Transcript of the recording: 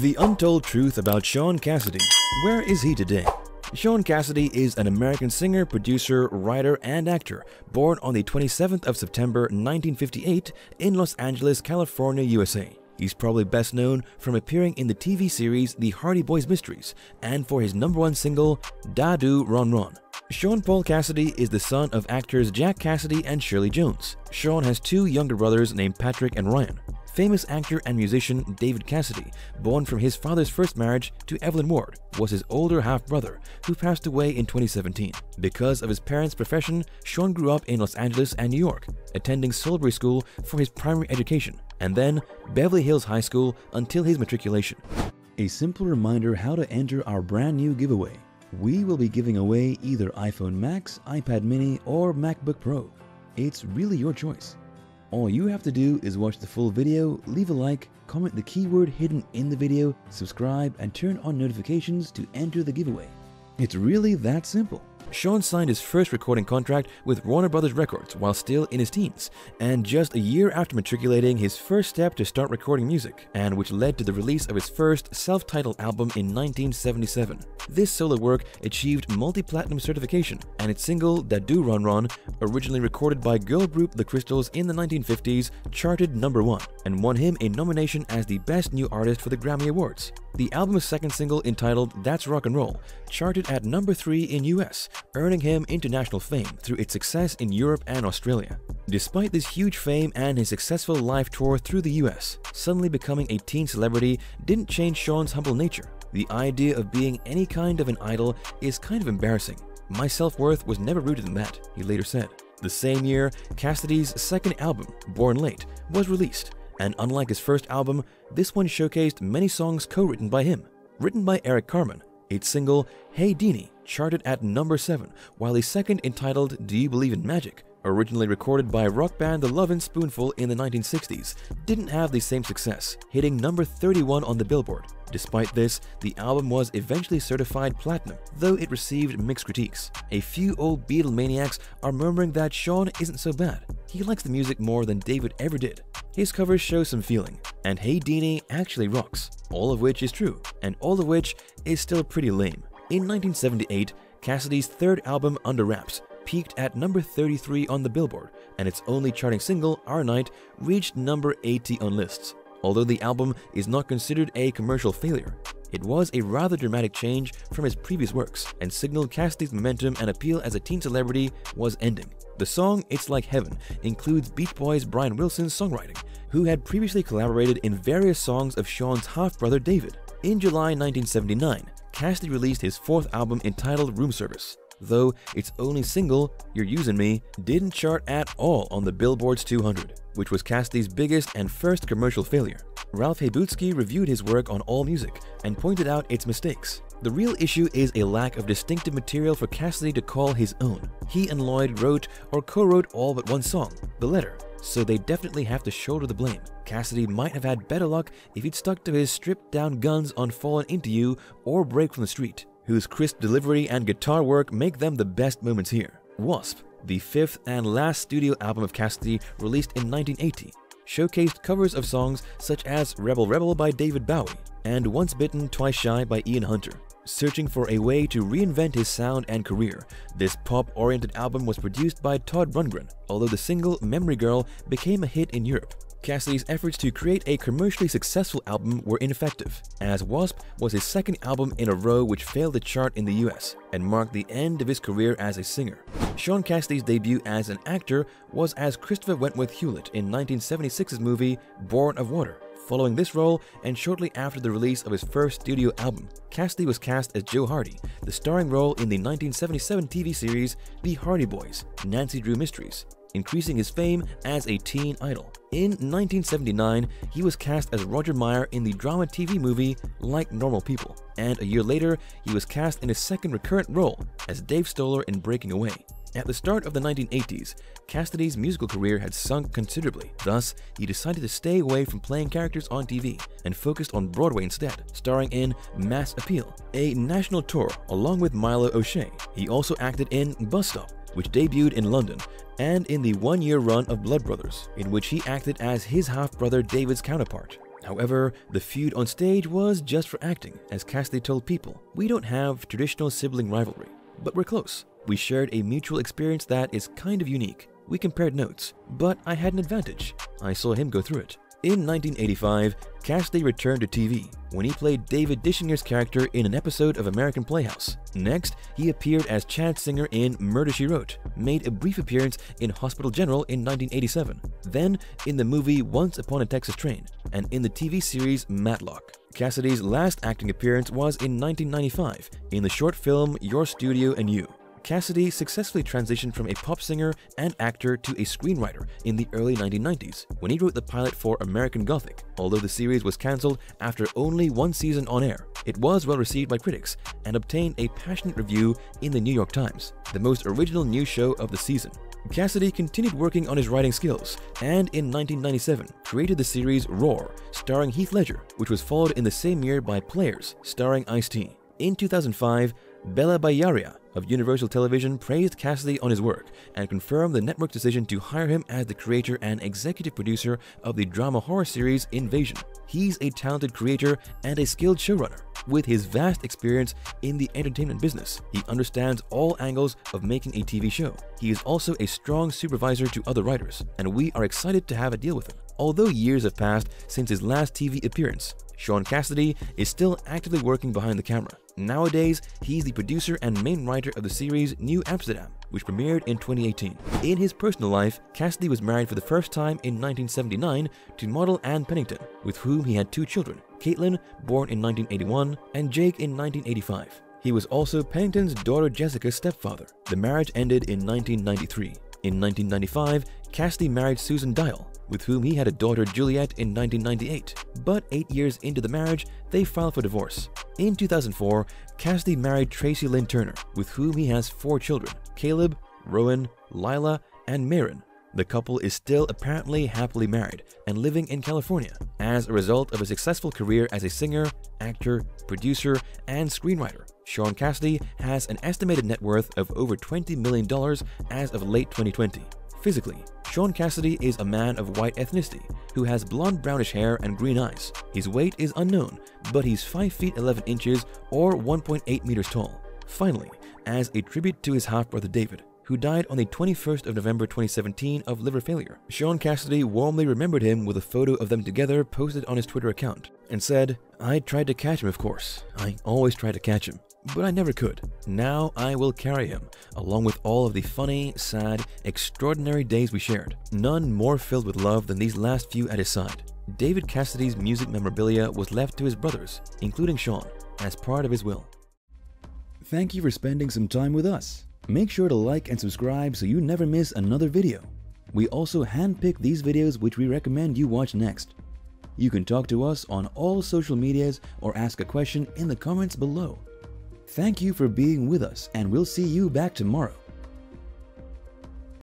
The untold truth about Shaun Cassidy. Where is he today? Shaun Cassidy is an American singer, producer, writer, and actor born on the 27th of September 1958 in Los Angeles, California, USA. He's probably best known from appearing in the TV series The Hardy Boys Mysteries and for his number one single, Da Doo Ron Ron. Shaun Paul Cassidy is the son of actors Jack Cassidy and Shirley Jones. Shaun has two younger brothers named Patrick and Ryan. Famous actor and musician David Cassidy, born from his father's first marriage to Evelyn Ward, was his older half-brother who passed away in 2017. Because of his parents' profession, Shaun grew up in Los Angeles and New York, attending Solebury School for his primary education, and then Beverly Hills High School until his matriculation. A simple reminder how to enter our brand new giveaway. We will be giving away either iPhone Max, iPad mini, or MacBook Pro. It's really your choice. All you have to do is watch the full video, leave a like, comment the keyword hidden in the video, subscribe, and turn on notifications to enter the giveaway. It's really that simple. Shaun signed his first recording contract with Warner Brothers Records while still in his teens, and just a year after matriculating his first step to start recording music, and which led to the release of his first self-titled album in 1977. This solo work achieved multi-platinum certification, and its single Da Doo Ron Ron, originally recorded by girl group The Crystals in the 1950s, charted number one, and won him a nomination as the Best New Artist for the Grammy Awards. The album's second single, entitled That's Rock and Roll, charted at number 3 in US, earning him international fame through its success in Europe and Australia. Despite this huge fame and his successful live tour through the US, suddenly becoming a teen celebrity didn't change Shaun's humble nature. The idea of being any kind of an idol is kind of embarrassing. My self-worth was never rooted in that, he later said. The same year, Cassidy's second album, Born Late, was released, and unlike his first album, this one showcased many songs co-written by him. Written by Eric Carmen, its single Hey Deanie charted at number 7, while a second entitled Do You Believe in Magic, originally recorded by rock band The Lovin' Spoonful in the 1960s, didn't have the same success, hitting number 31 on the Billboard. Despite this, the album was eventually certified platinum, though it received mixed critiques. A few old Beatle maniacs are murmuring that Shaun isn't so bad. He likes the music more than David ever did. His covers show some feeling, and Hey Deanie actually rocks, all of which is true, and all of which is still pretty lame. In 1978, Cassidy's third album, Under Wraps, peaked at number 33 on the Billboard, and its only charting single, Our Night, reached number 80 on lists. Although the album is not considered a commercial failure, it was a rather dramatic change from his previous works and signaled Cassidy's momentum and appeal as a teen celebrity was ending. The song It's Like Heaven includes Beach Boys' Brian Wilson's songwriting, who had previously collaborated in various songs of Shaun's half-brother David. In July 1979, Cassidy released his fourth album entitled Room Service though its only single, You're Using Me, didn't chart at all on the Billboard's 200, which was Cassidy's biggest and first commercial failure. Ralph Heibutzki reviewed his work on AllMusic and pointed out its mistakes. The real issue is a lack of distinctive material for Cassidy to call his own. He and Lloyd wrote or co-wrote all but one song, The Letter, so they definitely have to shoulder the blame. Cassidy might have had better luck if he'd stuck to his stripped down guns on Fallen Into You or Break from the Street whose crisp delivery and guitar work make them the best moments here. Wasp, the fifth and last studio album of Cassidy released in 1980, showcased covers of songs such as Rebel Rebel by David Bowie and Once Bitten Twice Shy by Ian Hunter. Searching for a way to reinvent his sound and career, this pop-oriented album was produced by Todd Rundgren, although the single Memory Girl became a hit in Europe. Cassidy's efforts to create a commercially successful album were ineffective, as Wasp was his second album in a row which failed to chart in the US and marked the end of his career as a singer. Shaun Cassidy's debut as an actor was as Christopher Wentworth Hewlett in 1976's movie Born of Water. Following this role, and shortly after the release of his first studio album, Cassidy was cast as Joe Hardy, the starring role in the 1977 TV series The Hardy Boys, Nancy Drew Mysteries, increasing his fame as a teen idol. In 1979, he was cast as Roger Meyer in the drama TV movie Like Normal People, and a year later, he was cast in his second recurrent role as Dave Stoller in Breaking Away. At the start of the 1980s, Cassidy's musical career had sunk considerably. Thus, he decided to stay away from playing characters on TV and focused on Broadway instead, starring in Mass Appeal, a national tour along with Milo O'Shea. He also acted in Bus Stop, which debuted in London, and in the one-year run of Blood Brothers, in which he acted as his half-brother David's counterpart. However, the feud on stage was just for acting, as Cassidy told people, we don't have traditional sibling rivalry, but we're close. We shared a mutual experience that is kind of unique. We compared notes, but I had an advantage. I saw him go through it. In 1985, Cassidy returned to TV when he played David Dishinger's character in an episode of American Playhouse. Next, he appeared as Chad Singer in Murder She Wrote, made a brief appearance in Hospital General in 1987, then in the movie Once Upon a Texas Train, and in the TV series Matlock. Cassidy's last acting appearance was in 1995 in the short film Your Studio and You. Cassidy successfully transitioned from a pop singer and actor to a screenwriter in the early 1990s when he wrote the pilot for American Gothic. Although the series was cancelled after only one season on air, it was well received by critics and obtained a passionate review in the New York Times, the most original news show of the season. Cassidy continued working on his writing skills and in 1997 created the series Roar, starring Heath Ledger, which was followed in the same year by Players, starring Ice-T. In 2005, Bela Bajaria of Universal Television praised Cassidy on his work and confirmed the network's decision to hire him as the creator and executive producer of the drama horror series Invasion. He's a talented creator and a skilled showrunner. With his vast experience in the entertainment business, he understands all angles of making a TV show. He is also a strong supervisor to other writers, and we are excited to have a deal with him. Although years have passed since his last TV appearance, Shaun Cassidy is still actively working behind the camera. Nowadays, he's the producer and main writer of the series New Amsterdam, which premiered in 2018. In his personal life, Cassidy was married for the first time in 1979 to model Ann Pennington, with whom he had two children, Caitlin, born in 1981, and Jake in 1985. He was also Pennington's daughter Jessica's stepfather. The marriage ended in 1993. In 1995, Cassidy married Susan Diol, with whom he had a daughter Juliet in 1998. But eight years into the marriage, they filed for divorce. In 2004, Cassidy married Tracy Lynn Turner, with whom he has four children, Caleb, Rowan, Lila, and Marin. The couple is still apparently happily married and living in California as a result of a successful career as a singer, actor, producer, and screenwriter. Shaun Cassidy has an estimated net worth of over $20 million as of late 2020. Physically, Shaun Cassidy is a man of white ethnicity who has blonde brownish hair and green eyes. His weight is unknown, but he's 5 feet 11 inches or 1.8 meters tall. Finally, as a tribute to his half-brother David, who died on the 21st of November 2017 of liver failure. Shaun Cassidy warmly remembered him with a photo of them together posted on his Twitter account and said, I tried to catch him, of course. I always try to catch him but I never could. Now I will carry him, along with all of the funny, sad, extraordinary days we shared. None more filled with love than these last few at his side. David Cassidy's music memorabilia was left to his brothers, including Shaun, as part of his will. Thank you for spending some time with us. Make sure to like and subscribe so you never miss another video. We also handpick these videos which we recommend you watch next. You can talk to us on all social medias or ask a question in the comments below. Thank you for being with us, and we'll see you back tomorrow.